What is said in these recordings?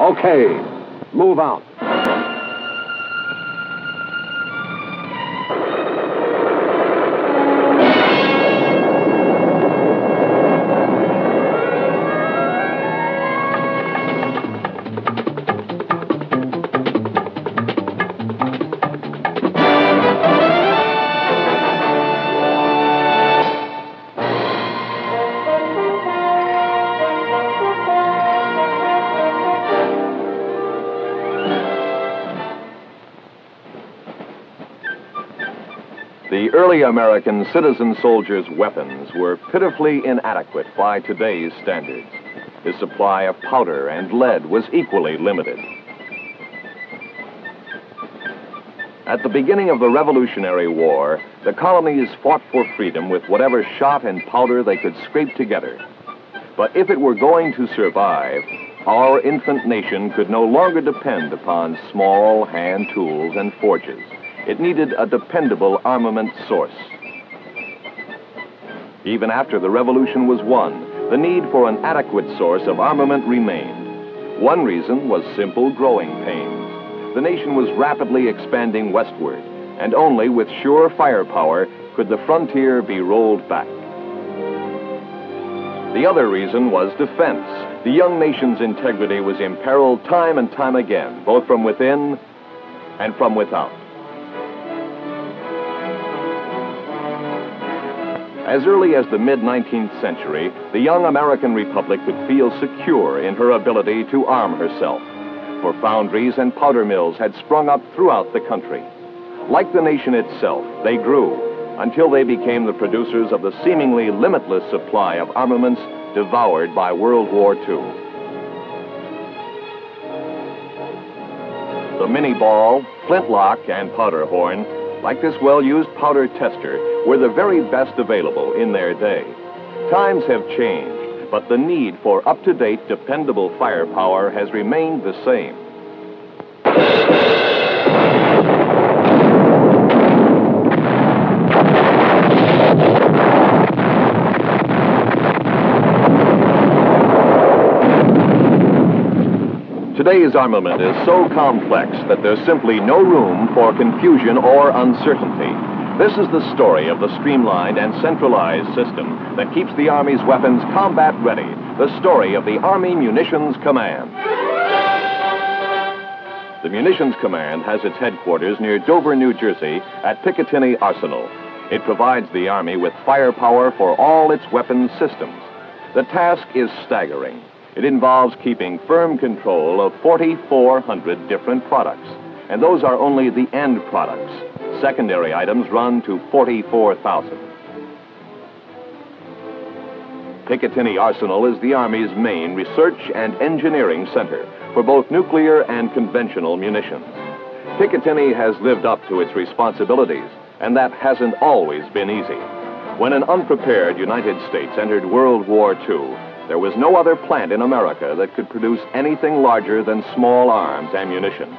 Okay, move out. Early American citizen soldiers' weapons were pitifully inadequate by today's standards. His supply of powder and lead was equally limited. At the beginning of the Revolutionary War, the colonies fought for freedom with whatever shot and powder they could scrape together. But if it were going to survive, our infant nation could no longer depend upon small hand tools and forges. It needed a dependable armament source. Even after the revolution was won, the need for an adequate source of armament remained. One reason was simple growing pains. The nation was rapidly expanding westward, and only with sure firepower could the frontier be rolled back. The other reason was defense. The young nation's integrity was imperiled time and time again, both from within and from without. As early as the mid 19th century, the young American Republic could feel secure in her ability to arm herself, for foundries and powder mills had sprung up throughout the country. Like the nation itself, they grew until they became the producers of the seemingly limitless supply of armaments devoured by World War II. The Minié ball, flintlock, and powder horn like this well used powder tester, were the very best available in their day. Times have changed, but the need for up to date, dependable firepower has remained the same. Today's armament is so complex that there's simply no room for confusion or uncertainty. This is the story of the streamlined and centralized system that keeps the Army's weapons combat ready. The story of the Army Munitions Command. The Munitions Command has its headquarters near Dover, New Jersey at Picatinny Arsenal. It provides the Army with firepower for all its weapons systems. The task is staggering. It involves keeping firm control of 4,400 different products, and those are only the end products. Secondary items run to 44,000. Picatinny Arsenal is the Army's main research and engineering center for both nuclear and conventional munitions. Picatinny has lived up to its responsibilities, and that hasn't always been easy. When an unprepared United States entered World War II, there was no other plant in America that could produce anything larger than small arms ammunition.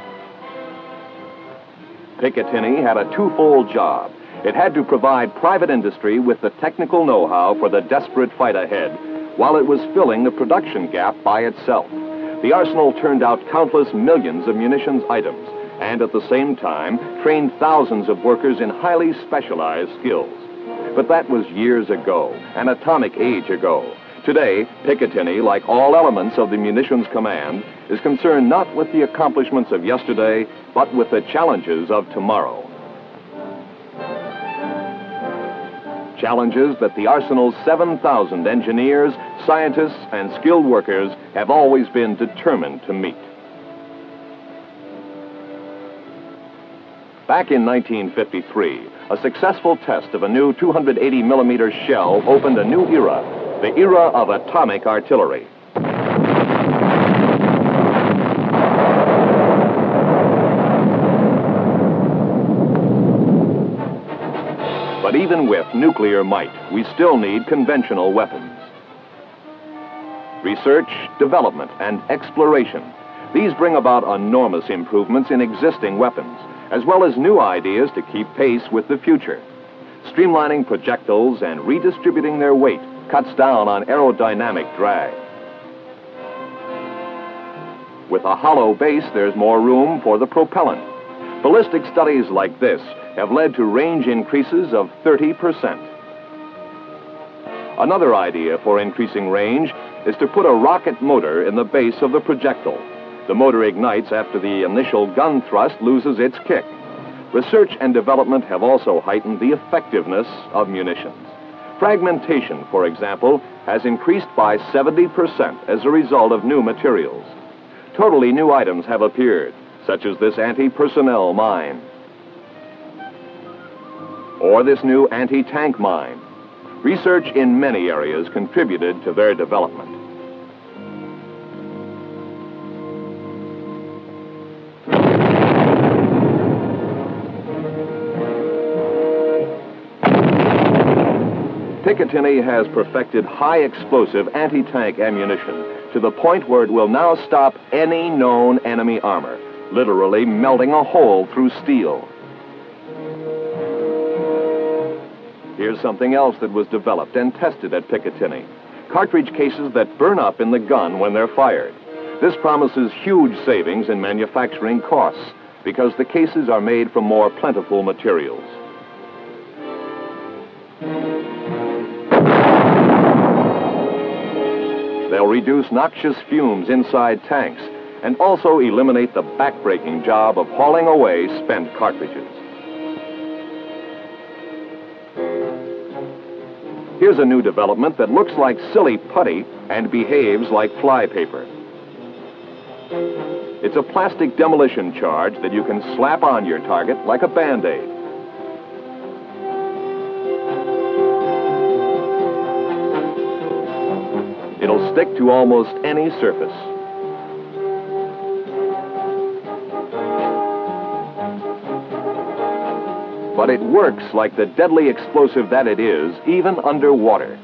Picatinny had a twofold job. It had to provide private industry with the technical know how for the desperate fight ahead, while it was filling the production gap by itself. The arsenal turned out countless millions of munitions items, and at the same time trained thousands of workers in highly specialized skills. But that was years ago, an atomic age ago. Today, Picatinny, like all elements of the Munitions Command, is concerned not with the accomplishments of yesterday, but with the challenges of tomorrow. Challenges that the Arsenal's 7,000 engineers, scientists, and skilled workers have always been determined to meet. Back in 1953, a successful test of a new 280 millimeter shell opened a new era, the era of atomic artillery. But even with nuclear might, we still need conventional weapons. Research, development, and exploration. These bring about enormous improvements in existing weapons, as well as new ideas to keep pace with the future. Streamlining projectiles and redistributing their weight cuts down on aerodynamic drag. With a hollow base, there's more room for the propellant. Ballistic studies like this have led to range increases of 30%. Another idea for increasing range is to put a rocket motor in the base of the projectile. The motor ignites after the initial gun thrust loses its kick. Research and development have also heightened the effectiveness of munitions. Fragmentation, for example, has increased by 70% as a result of new materials. Totally new items have appeared, such as this anti-personnel mine. Or this new anti-tank mine. Research in many areas contributed to their development. Picatinny has perfected high explosive anti-tank ammunition to the point where it will now stop any known enemy armor, literally melting a hole through steel. Here's something else that was developed and tested at Picatinny. Cartridge cases that burn up in the gun when they're fired. This promises huge savings in manufacturing costs because the cases are made from more plentiful materials. They'll reduce noxious fumes inside tanks and also eliminate the backbreaking job of hauling away spent cartridges. Here's a new development that looks like silly putty and behaves like flypaper. It's a plastic demolition charge that you can slap on your target like a band-aid. Stick to almost any surface. But it works like the deadly explosive that it is, even underwater.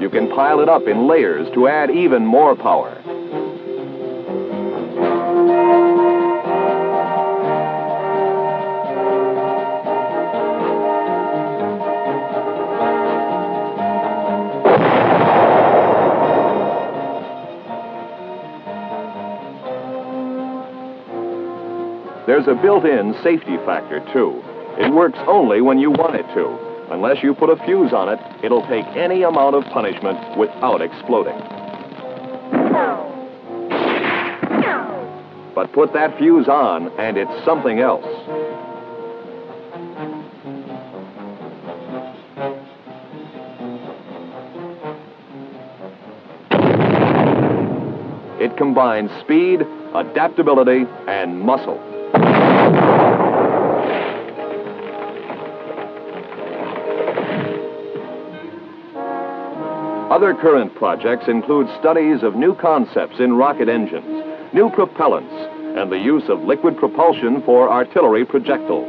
You can pile it up in layers to add even more power. There's a built-in safety factor, too. It works only when you want it to. Unless you put a fuse on it, it'll take any amount of punishment without exploding. But put that fuse on, and it's something else. It combines speed, adaptability, and muscle. Other current projects include studies of new concepts in rocket engines, new propellants, and the use of liquid propulsion for artillery projectiles.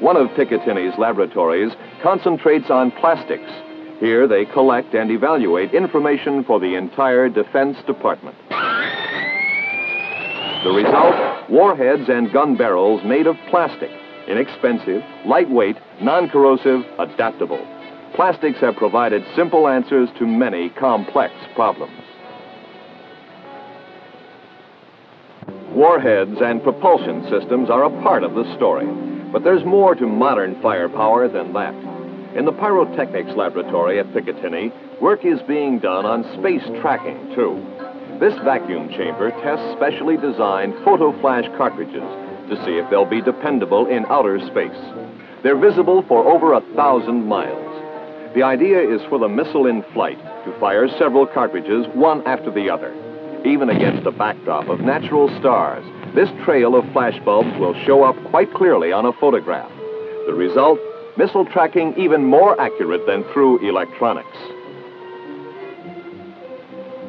One of Picatinny's laboratories concentrates on plastics. Here they collect and evaluate information for the entire Defense Department. The result warheads and gun barrels made of plastic, inexpensive, lightweight, non corrosive, adaptable. Plastics have provided simple answers to many complex problems. Warheads and propulsion systems are a part of the story, but there's more to modern firepower than that. In the Pyrotechnics Laboratory at Picatinny, work is being done on space tracking, too. This vacuum chamber tests specially designed photo-flash cartridges to see if they'll be dependable in outer space. They're visible for over a thousand miles. The idea is for the missile in flight to fire several cartridges one after the other. Even against a backdrop of natural stars, this trail of flashbulbs will show up quite clearly on a photograph. The result missile tracking even more accurate than through electronics.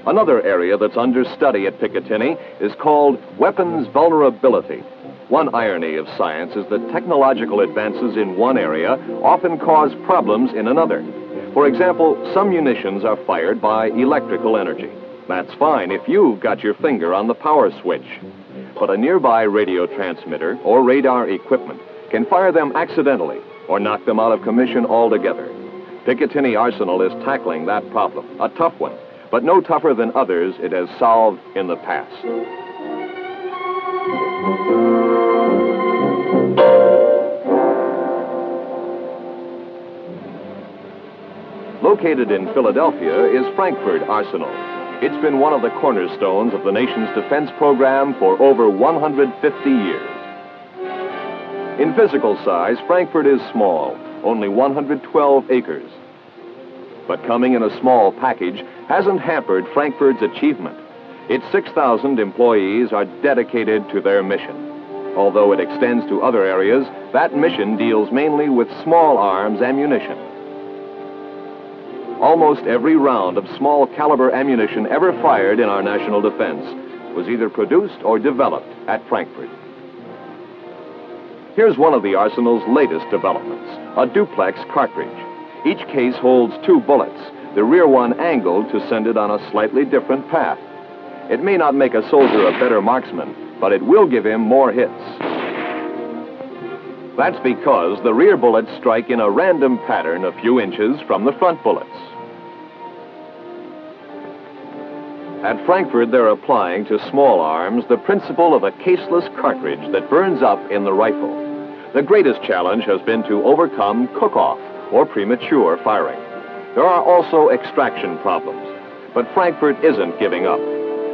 Another area that's under study at Picatinny is called weapons vulnerability. One irony of science is that technological advances in one area often cause problems in another. For example, some munitions are fired by electrical energy. That's fine if you've got your finger on the power switch. But a nearby radio transmitter or radar equipment can fire them accidentally or knock them out of commission altogether. Picatinny Arsenal is tackling that problem, a tough one, but no tougher than others it has solved in the past. Located in Philadelphia is Frankford Arsenal. It's been one of the cornerstones of the nation's defense program for over 150 years. In physical size, Frankford is small, only 112 acres. But coming in a small package hasn't hampered Frankford's achievement. Its 6,000 employees are dedicated to their mission. Although it extends to other areas, that mission deals mainly with small arms ammunition. Almost every round of small caliber ammunition ever fired in our national defense was either produced or developed at Frankford. Here's one of the arsenal's latest developments a duplex cartridge. Each case holds two bullets, the rear one angled to send it on a slightly different path. It may not make a soldier a better marksman, but it will give him more hits. That's because the rear bullets strike in a random pattern a few inches from the front bullets. At Frankford, they're applying to small arms the principle of a caseless cartridge that burns up in the rifle. The greatest challenge has been to overcome cook-off or premature firing. There are also extraction problems, but Frankford isn't giving up.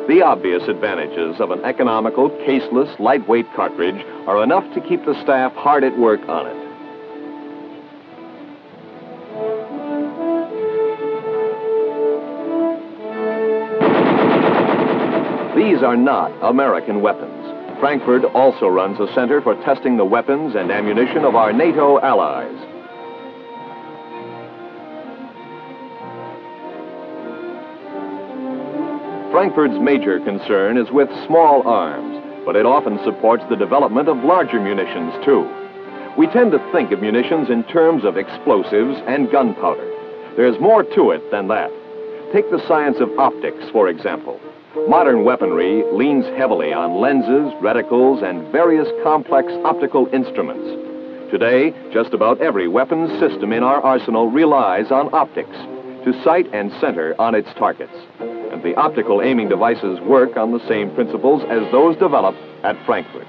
The obvious advantages of an economical, caseless, lightweight cartridge are enough to keep the staff hard at work on it. These are not American weapons. Frankford also runs a center for testing the weapons and ammunition of our NATO allies. Frankford's major concern is with small arms, but it often supports the development of larger munitions, too. We tend to think of munitions in terms of explosives and gunpowder. There's more to it than that. Take the science of optics, for example. Modern weaponry leans heavily on lenses, reticles, and various complex optical instruments. Today, just about every weapons system in our arsenal relies on optics to sight and center on its targets and the optical aiming devices work on the same principles as those developed at Frankford.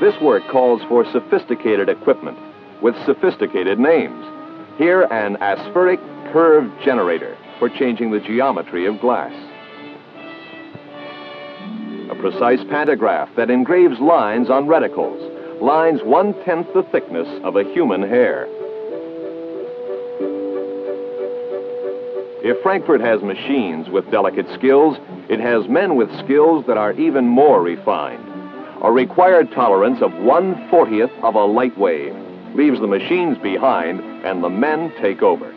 This work calls for sophisticated equipment with sophisticated names. Here, an aspheric curve generator for changing the geometry of glass. A precise pantograph that engraves lines on reticles, lines one-tenth the thickness of a human hair. If Frankford has machines with delicate skills, it has men with skills that are even more refined. A required tolerance of 1 40th of a light wave leaves the machines behind and the men take over.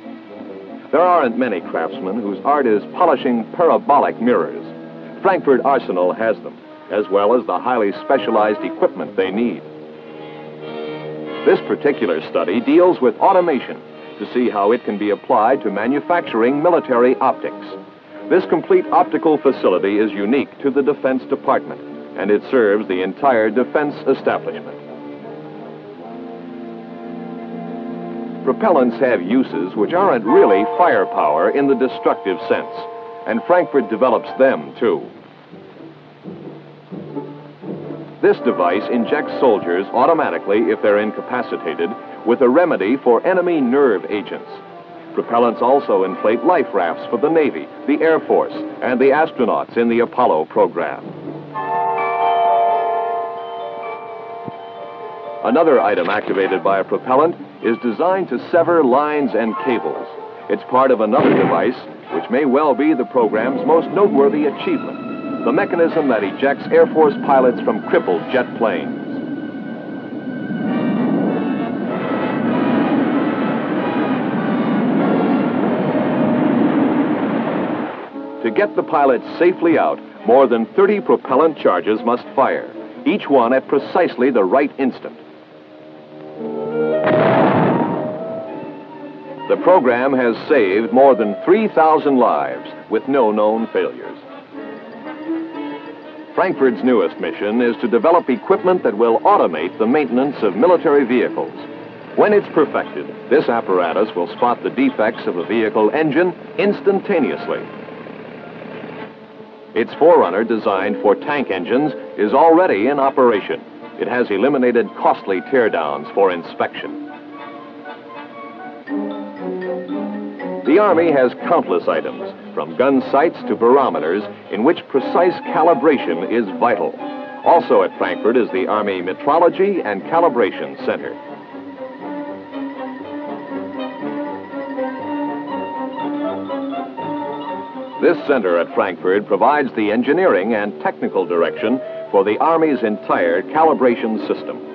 There aren't many craftsmen whose art is polishing parabolic mirrors. Frankford Arsenal has them, as well as the highly specialized equipment they need. This particular study deals with automation to see how it can be applied to manufacturing military optics. This complete optical facility is unique to the Defense Department, and it serves the entire defense establishment. Propellants have uses which aren't really firepower in the destructive sense, and Frankford develops them too. This device injects soldiers automatically if they're incapacitated with a remedy for enemy nerve agents. Propellants also inflate life rafts for the Navy, the Air Force, and the astronauts in the Apollo program. Another item activated by a propellant is designed to sever lines and cables. It's part of another device, which may well be the program's most noteworthy achievement the mechanism that ejects Air Force pilots from crippled jet planes. To get the pilots safely out, more than 30 propellant charges must fire, each one at precisely the right instant. The program has saved more than 3,000 lives with no known failures. Frankford's newest mission is to develop equipment that will automate the maintenance of military vehicles. When it's perfected, this apparatus will spot the defects of a vehicle engine instantaneously. Its forerunner, designed for tank engines, is already in operation. It has eliminated costly teardowns for inspection. The Army has countless items, from gun sights to barometers, in which precise calibration is vital. Also at Frankford is the Army Metrology and Calibration Center. This center at Frankford provides the engineering and technical direction for the Army's entire calibration system.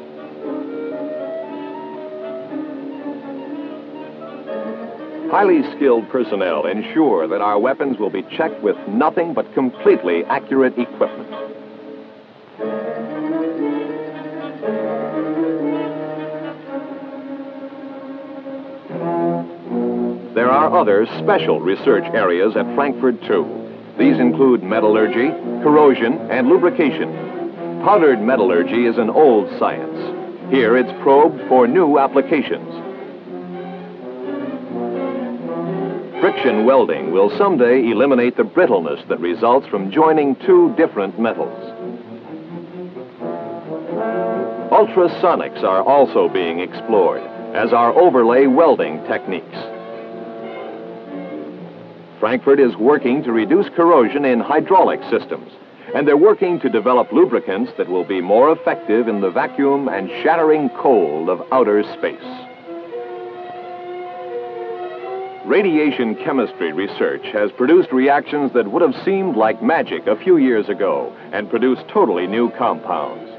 Highly skilled personnel ensure that our weapons will be checked with nothing but completely accurate equipment. There are other special research areas at Frankford, too. These include metallurgy, corrosion, and lubrication. Powdered metallurgy is an old science. Here it's probed for new applications. Friction welding will someday eliminate the brittleness that results from joining two different metals. Ultrasonics are also being explored, as are overlay welding techniques. Frankford is working to reduce corrosion in hydraulic systems, and they're working to develop lubricants that will be more effective in the vacuum and shattering cold of outer space. Radiation chemistry research has produced reactions that would have seemed like magic a few years ago and produced totally new compounds.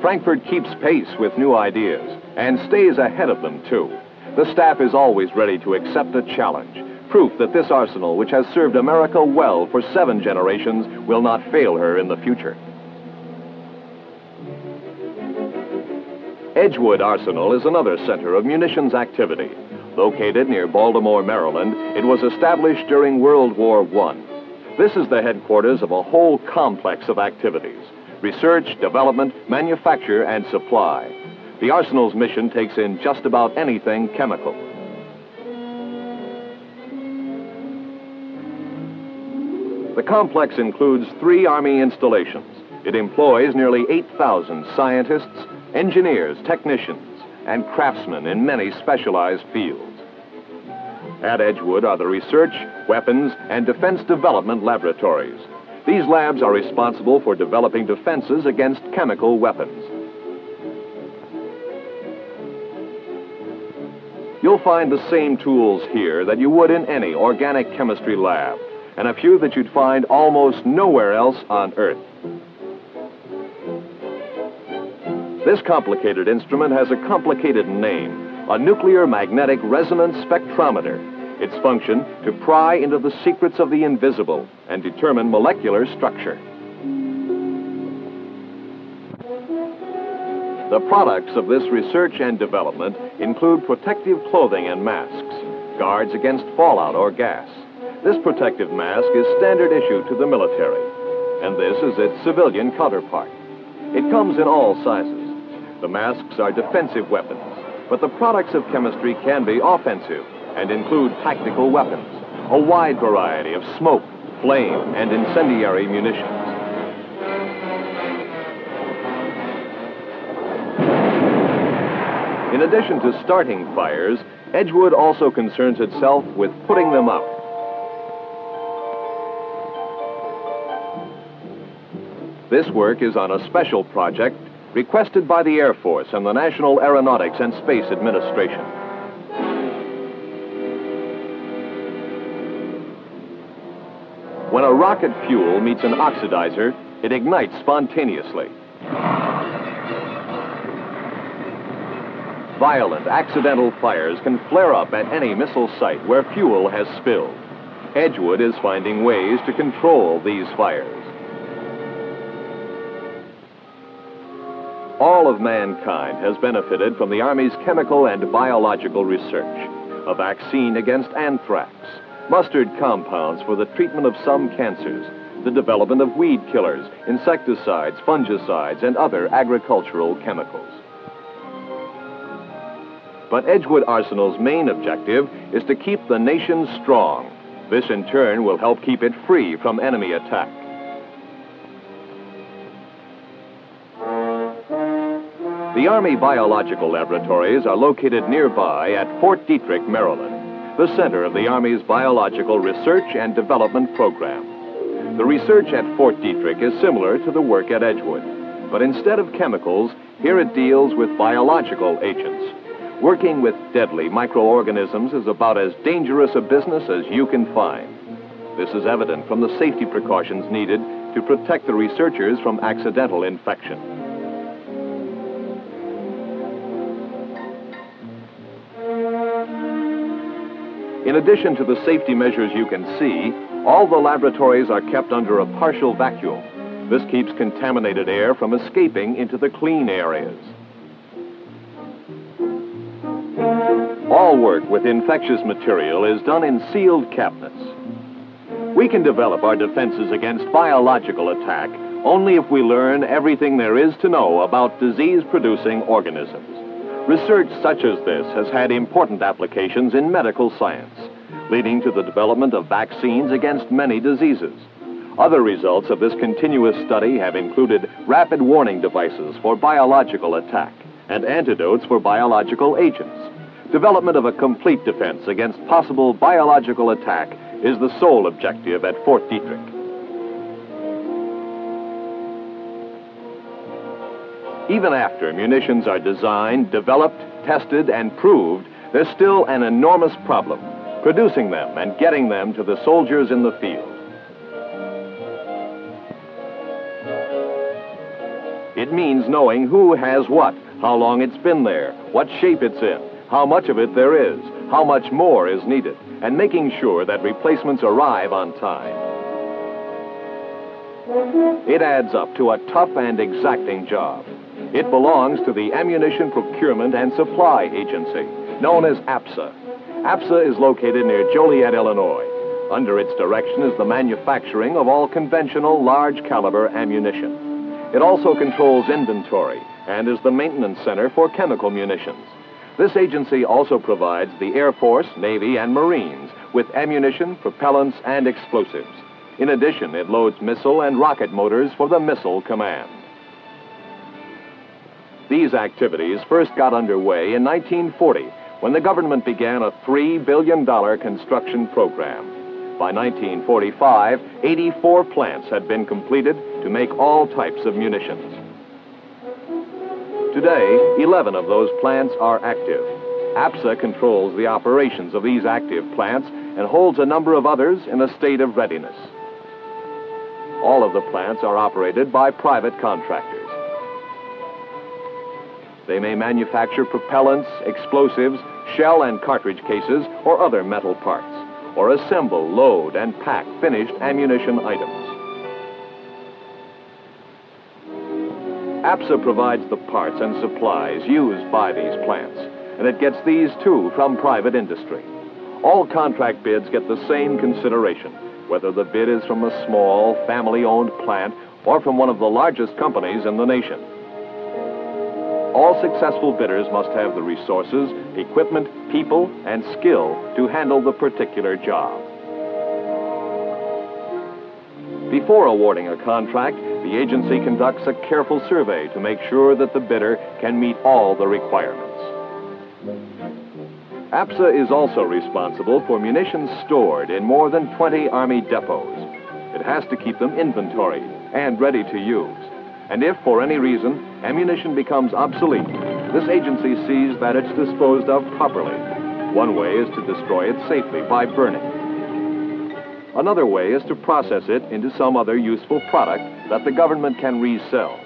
Frankford keeps pace with new ideas and stays ahead of them, too. The staff is always ready to accept a challenge, proof that this arsenal, which has served America well for seven generations, will not fail her in the future. Edgewood Arsenal is another center of munitions activity. Located near Baltimore, Maryland, it was established during World War I. This is the headquarters of a whole complex of activities research, development, manufacture, and supply. The Arsenal's mission takes in just about anything chemical. The complex includes three Army installations. It employs nearly 8,000 scientists, engineers, technicians, and craftsmen in many specialized fields. At Edgewood are the research, weapons, and defense development laboratories. These labs are responsible for developing defenses against chemical weapons. You'll find the same tools here that you would in any organic chemistry lab, and a few that you'd find almost nowhere else on Earth. This complicated instrument has a complicated name, a nuclear magnetic resonance spectrometer. Its function to pry into the secrets of the invisible and determine molecular structure. The products of this research and development include protective clothing and masks, guards against fallout or gas. This protective mask is standard issue to the military, and this is its civilian counterpart. It comes in all sizes. The masks are defensive weapons, but the products of chemistry can be offensive and include tactical weapons, a wide variety of smoke, flame, and incendiary munitions. In addition to starting fires, Edgewood also concerns itself with putting them out. This work is on a special project requested by the Air Force and the National Aeronautics and Space Administration. When a rocket fuel meets an oxidizer, it ignites spontaneously. Violent, accidental fires can flare up at any missile site where fuel has spilled. Edgewood is finding ways to control these fires. All of mankind has benefited from the Army's chemical and biological research. a vaccine against anthrax, mustard compounds for the treatment of some cancers, the development of weed killers, insecticides, fungicides, and other agricultural chemicals. But Edgewood Arsenal's main objective is to keep the nation strong. This, in turn, will help keep it free from enemy attack. The Army Biological Laboratories are located nearby at Fort Detrick, Maryland, the center of the Army's biological research and development program. The research at Fort Detrick is similar to the work at Edgewood, but instead of chemicals, here it deals with biological agents. Working with deadly microorganisms is about as dangerous a business as you can find. This is evident from the safety precautions needed to protect the researchers from accidental infection. In addition to the safety measures you can see, all the laboratories are kept under a partial vacuum. This keeps contaminated air from escaping into the clean areas. All work with infectious material is done in sealed cabinets. We can develop our defenses against biological attack only if we learn everything there is to know about disease-producing organisms. Research such as this has had important applications in medical science, leading to the development of vaccines against many diseases. Other results of this continuous study have included rapid warning devices for biological attack and antidotes for biological agents. Development of a complete defense against possible biological attack is the sole objective at Fort Detrick. Even after munitions are designed, developed, tested, and proved, there's still an enormous problem producing them and getting them to the soldiers in the field. It means knowing who has what, how long it's been there, what shape it's in, how much of it there is, how much more is needed, and making sure that replacements arrive on time. It adds up to a tough and exacting job. It belongs to the Ammunition Procurement and Supply Agency, known as APSA. APSA is located near Joliet, Illinois. Under its direction is the manufacturing of all conventional large caliber ammunition. It also controls inventory and is the maintenance center for chemical munitions. This agency also provides the Air Force, Navy, and Marines with ammunition, propellants, and explosives. In addition, it loads missile and rocket motors for the Missile Command. These activities first got underway in 1940 when the government began a $3 billion construction program. By 1945, 84 plants had been completed to make all types of munitions. Today, 11 of those plants are active. APSA controls the operations of these active plants and holds a number of others in a state of readiness. All of the plants are operated by private contractors. They may manufacture propellants, explosives, shell and cartridge cases, or other metal parts, or assemble, load, and pack finished ammunition items. APSA provides the parts and supplies used by these plants, and it gets these too from private industry. All contract bids get the same consideration, whether the bid is from a small, family owned plant or from one of the largest companies in the nation. All successful bidders must have the resources, equipment, people, and skill to handle the particular job. Before awarding a contract, the agency conducts a careful survey to make sure that the bidder can meet all the requirements. APSA is also responsible for munitions stored in more than 20 Army depots. It has to keep them inventoried and ready to use. And if, for any reason, ammunition becomes obsolete, this agency sees that it's disposed of properly. One way is to destroy it safely by burning. Another way is to process it into some other useful product that the government can resell.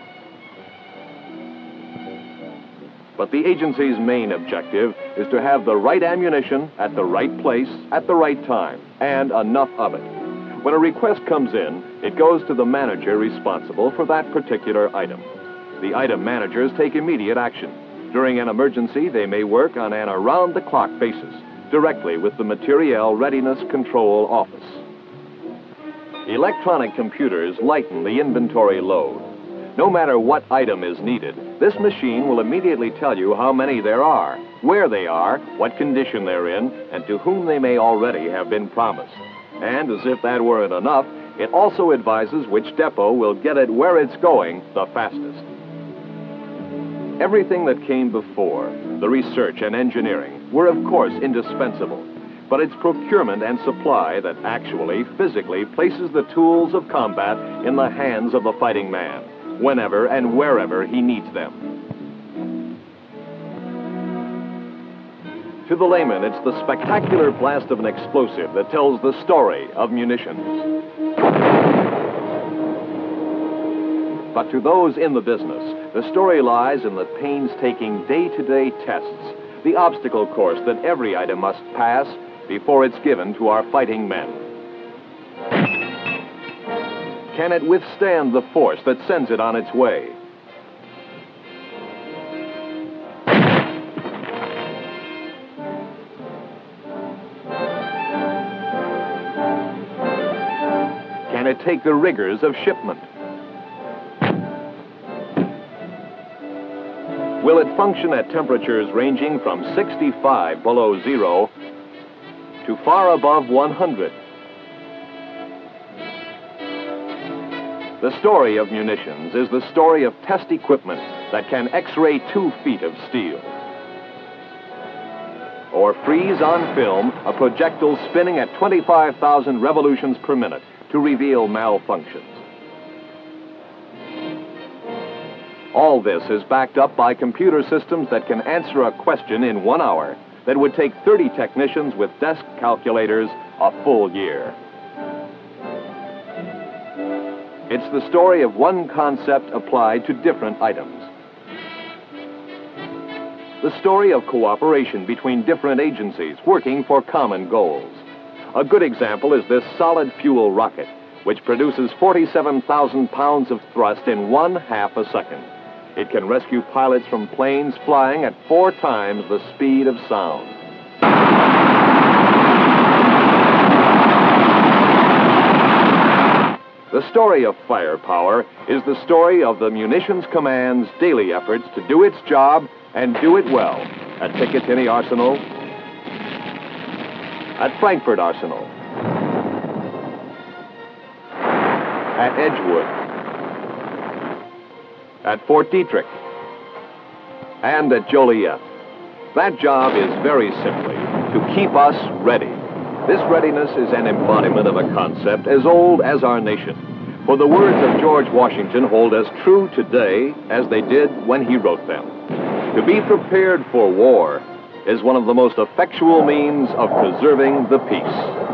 But the agency's main objective is to have the right ammunition at the right place at the right time and enough of it. When a request comes in, it goes to the manager responsible for that particular item. The item managers take immediate action. During an emergency, they may work on an around the clock basis directly with the Materiel Readiness Control Office. Electronic computers lighten the inventory load. No matter what item is needed, this machine will immediately tell you how many there are, where they are, what condition they're in, and to whom they may already have been promised. And as if that weren't enough, it also advises which depot will get it where it's going the fastest. Everything that came before, the research and engineering, were of course indispensable. But it's procurement and supply that actually, physically, places the tools of combat in the hands of the fighting man, whenever and wherever he needs them. To the layman, it's the spectacular blast of an explosive that tells the story of munitions. But to those in the business, the story lies in the painstaking day to day tests, the obstacle course that every item must pass before it's given to our fighting men. Can it withstand the force that sends it on its way? Take the rigors of shipment? Will it function at temperatures ranging from 65 below zero to far above 100? The story of munitions is the story of test equipment that can x-ray two feet of steel. Or freeze on film a projectile spinning at 25,000 revolutions per minute to reveal malfunctions. All this is backed up by computer systems that can answer a question in one hour that would take 30 technicians with desk calculators a full year. It's the story of one concept applied to different items. The story of cooperation between different agencies working for common goals. A good example is this solid fuel rocket, which produces 47,000 pounds of thrust in one half a second. It can rescue pilots from planes flying at four times the speed of sound. The story of firepower is the story of the Munitions Command's daily efforts to do its job and do it well at Picatinny Arsenal, at Frankford Arsenal, at Edgewood, at Fort Detrick, and at Joliet. That job is very simply to keep us ready. This readiness is an embodiment of a concept as old as our nation. For the words of George Washington hold as true today as they did when he wrote them. To be prepared for war is one of the most effectual means of preserving the peace.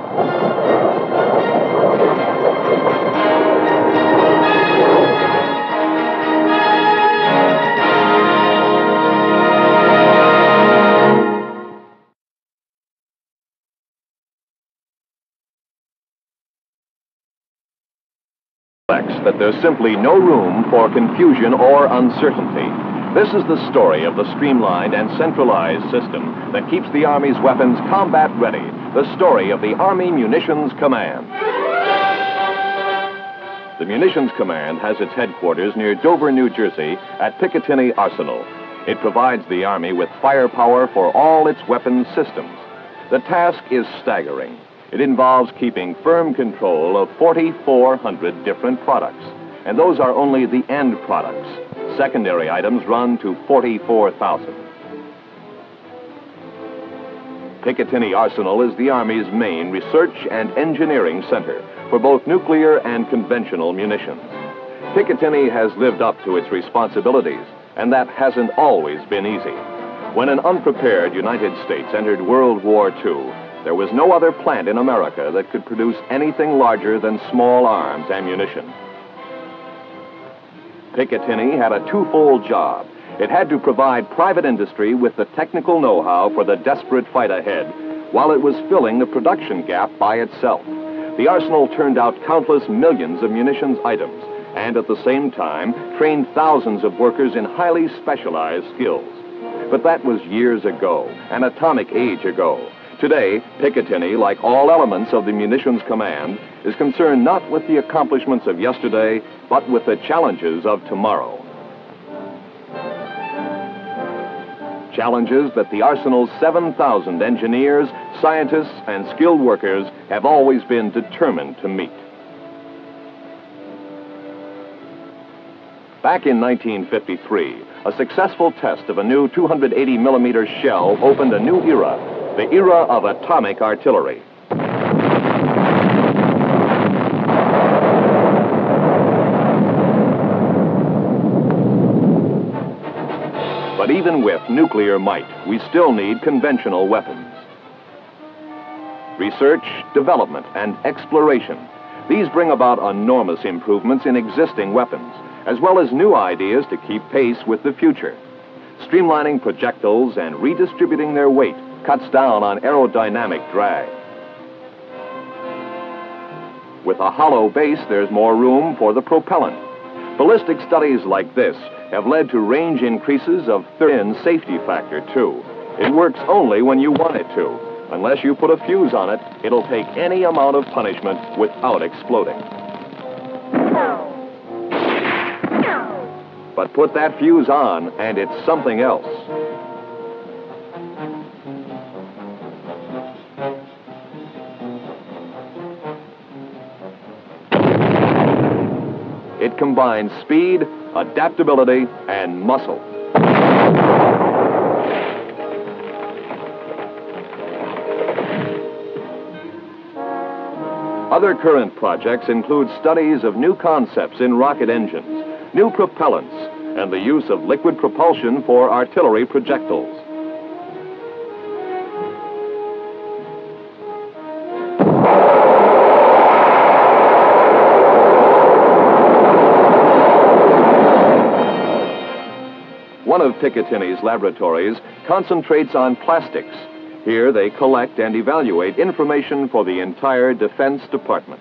that there's simply no room for confusion or uncertainty. This is the story of the streamlined and centralized system that keeps the Army's weapons combat ready. The story of the Army Munitions Command. The Munitions Command has its headquarters near Dover, New Jersey, at Picatinny Arsenal. It provides the Army with firepower for all its weapons systems. The task is staggering. It involves keeping firm control of 4,400 different products. And those are only the end products. Secondary items run to 44,000. Picatinny Arsenal is the Army's main research and engineering center for both nuclear and conventional munitions. Picatinny has lived up to its responsibilities, and that hasn't always been easy. When an unprepared United States entered World War II, there was no other plant in America that could produce anything larger than small arms ammunition. Picatinny had a twofold job. It had to provide private industry with the technical know-how for the desperate fight ahead, while it was filling the production gap by itself. The arsenal turned out countless millions of munitions items, and at the same time trained thousands of workers in highly specialized skills. But that was years ago, an atomic age ago. Today, Picatinny, like all elements of the munitions command, is concerned not with the accomplishments of yesterday, but with the challenges of tomorrow. Challenges that the Arsenal's 7,000 engineers, scientists, and skilled workers have always been determined to meet. Back in 1953, a successful test of a new 280 millimeter shell opened a new era, the era of atomic artillery. Even with nuclear might, we still need conventional weapons. Research, development, and exploration. These bring about enormous improvements in existing weapons as well as new ideas to keep pace with the future. Streamlining projectiles and redistributing their weight cuts down on aerodynamic drag. With a hollow base, there's more room for the propellant. Ballistic studies like this have led to range increases of thin safety factor, too. It works only when you want it to. Unless you put a fuse on it, it'll take any amount of punishment without exploding. But put that fuse on, and it's something else. Combines speed, adaptability, and muscle. Other current projects include studies of new concepts in rocket engines new propellants, and the use of liquid propulsion for artillery projectiles. One of Picatinny's laboratories concentrates on plastics. Here they collect and evaluate information for the entire Defense Department.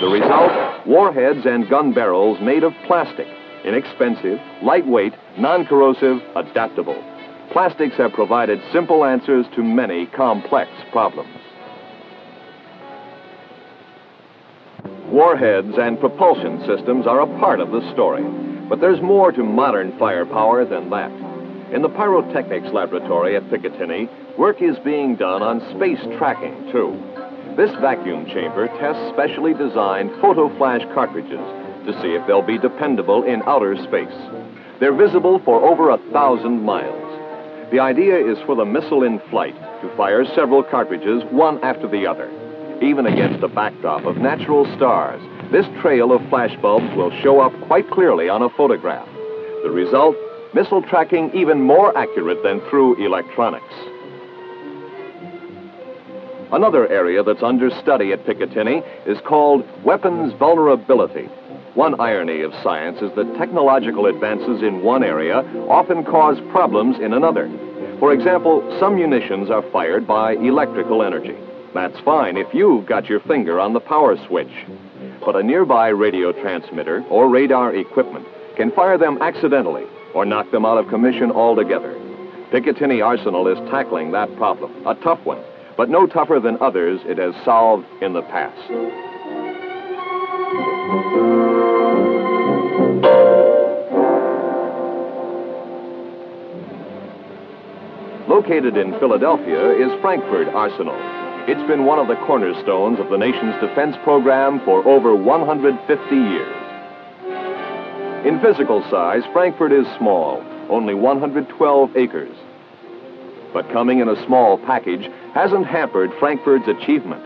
The result warheads and gun barrels made of plastic, inexpensive, lightweight, non corrosive, adaptable. Plastics have provided simple answers to many complex problems. Warheads and propulsion systems are a part of the story, but there's more to modern firepower than that. In the pyrotechnics laboratory at Picatinny, work is being done on space tracking, too. This vacuum chamber tests specially designed photo flash cartridges to see if they'll be dependable in outer space. They're visible for over a thousand miles. The idea is for the missile in flight to fire several cartridges one after the other. Even against a backdrop of natural stars, this trail of flashbulbs will show up quite clearly on a photograph. The result, missile tracking even more accurate than through electronics. Another area that's under study at Picatinny is called weapons vulnerability. One irony of science is that technological advances in one area often cause problems in another. For example, some munitions are fired by electrical energy. That's fine if you've got your finger on the power switch. But a nearby radio transmitter or radar equipment can fire them accidentally or knock them out of commission altogether. Picatinny Arsenal is tackling that problem, a tough one, but no tougher than others it has solved in the past. Located in Philadelphia is Frankford Arsenal. It's been one of the cornerstones of the nation's defense program for over 150 years. In physical size, Frankford is small, only 112 acres but coming in a small package hasn't hampered Frankford's achievement.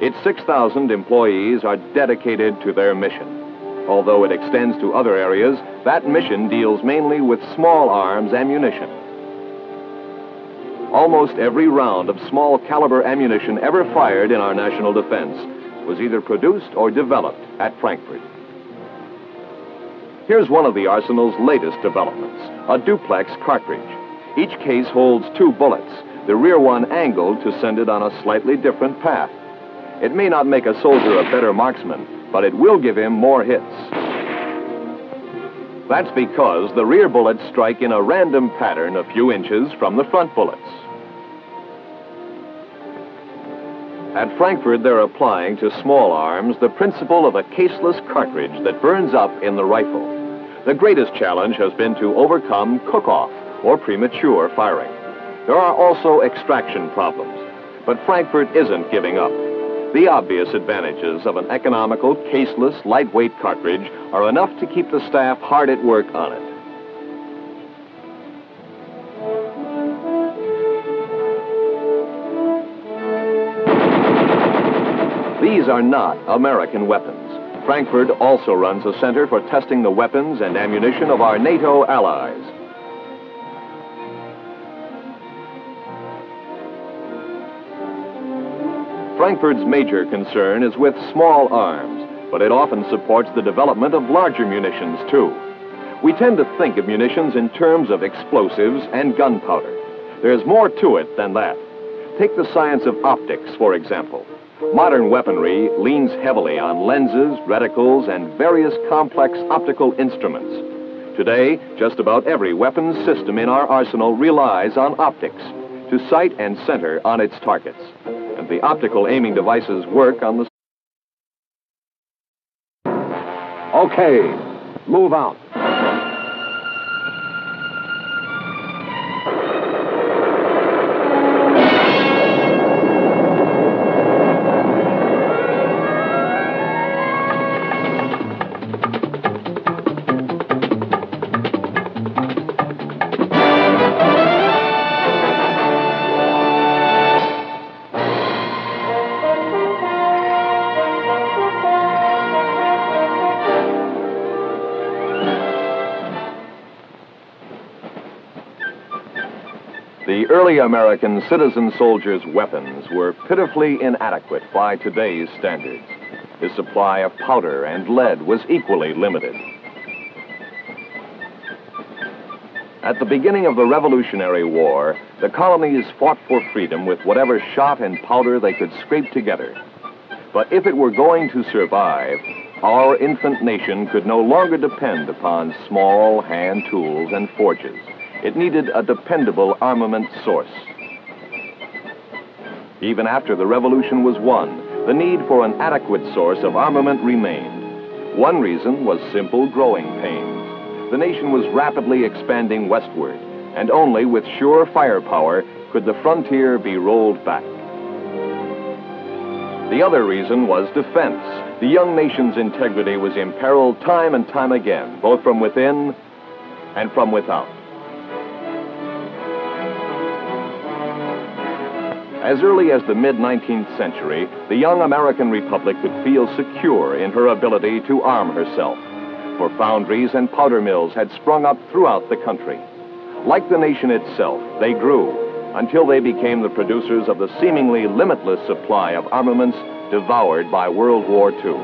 Its 6,000 employees are dedicated to their mission. Although it extends to other areas, that mission deals mainly with small arms ammunition. Almost every round of small caliber ammunition ever fired in our national defense was either produced or developed at Frankford. Here's one of the arsenal's latest developments a duplex cartridge. Each case holds two bullets, the rear one angled to send it on a slightly different path. It may not make a soldier a better marksman, but it will give him more hits. That's because the rear bullets strike in a random pattern a few inches from the front bullets. At Frankford, they're applying to small arms the principle of a caseless cartridge that burns up in the rifle. The greatest challenge has been to overcome cook-off or premature firing. There are also extraction problems, but Frankford isn't giving up. The obvious advantages of an economical, caseless, lightweight cartridge are enough to keep the staff hard at work on it. These are not American weapons. Frankford also runs a center for testing the weapons and ammunition of our NATO allies. Frankford's major concern is with small arms, but it often supports the development of larger munitions, too. We tend to think of munitions in terms of explosives and gunpowder. There's more to it than that. Take the science of optics, for example. Modern weaponry leans heavily on lenses, reticles, and various complex optical instruments. Today, just about every weapons system in our arsenal relies on optics to sight and center on its targets and the optical aiming devices work on the. Okay, move out. Early American citizen soldiers' weapons were pitifully inadequate by today's standards. His supply of powder and lead was equally limited. At the beginning of the Revolutionary War, the colonies fought for freedom with whatever shot and powder they could scrape together. But if it were going to survive, our infant nation could no longer depend upon small hand tools and forges. It needed a dependable armament source. Even after the revolution was won, the need for an adequate source of armament remained. One reason was simple growing pains. The nation was rapidly expanding westward, and only with sure firepower could the frontier be rolled back. The other reason was defense. The young nation's integrity was imperiled time and time again, both from within and from without. As early as the mid 19th century, the young American Republic could feel secure in her ability to arm herself, for foundries and powder mills had sprung up throughout the country. Like the nation itself, they grew until they became the producers of the seemingly limitless supply of armaments devoured by World War II.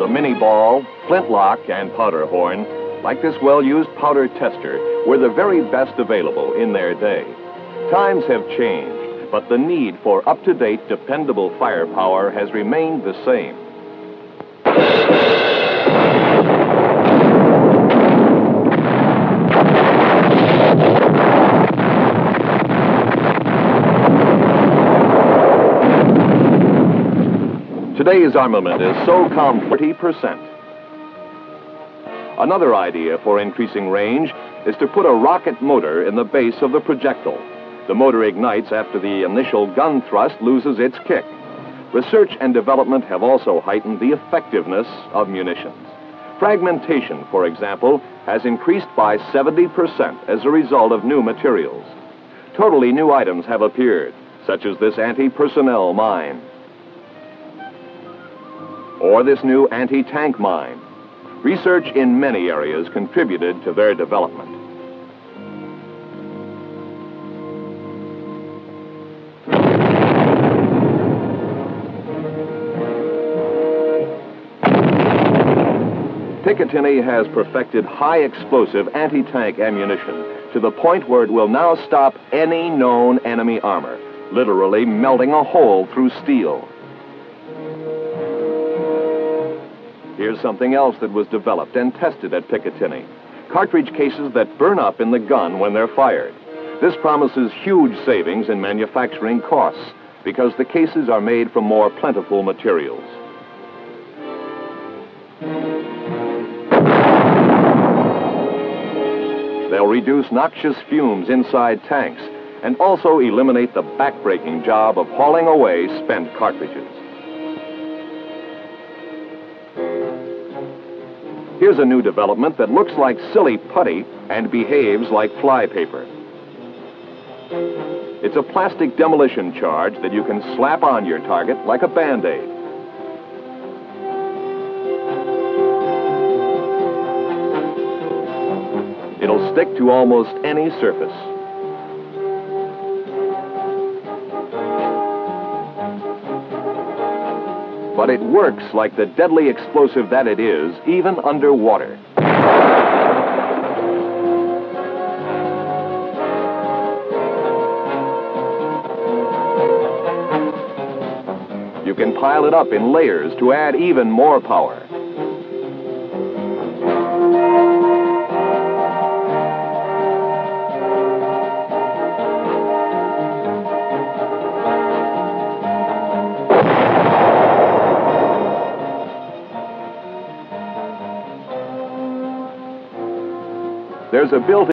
The Minié ball, flintlock, and powder horn like this well-used powder tester, were the very best available in their day. Times have changed, but the need for up-to-date, dependable firepower has remained the same. Today's armament is so com 40%. Another idea for increasing range is to put a rocket motor in the base of the projectile. The motor ignites after the initial gun thrust loses its kick. Research and development have also heightened the effectiveness of munitions. Fragmentation, for example, has increased by 70% as a result of new materials. Totally new items have appeared, such as this anti-personnel mine, or this new anti-tank mine. Research in many areas contributed to their development. Picatinny has perfected high explosive anti tank ammunition to the point where it will now stop any known enemy armor, literally melting a hole through steel. Here's something else that was developed and tested at Picatinny. Cartridge cases that burn up in the gun when they're fired. This promises huge savings in manufacturing costs because the cases are made from more plentiful materials. They'll reduce noxious fumes inside tanks and also eliminate the backbreaking job of hauling away spent cartridges. Here's a new development that looks like silly putty and behaves like flypaper. It's a plastic demolition charge that you can slap on your target like a band-aid. It'll stick to almost any surface. But it works like the deadly explosive that it is, even underwater. You can pile it up in layers to add even more power. There's a built